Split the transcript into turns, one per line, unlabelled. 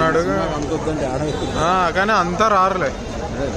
ఆడ
ఆ, కానీ అంతా రారులే
అదే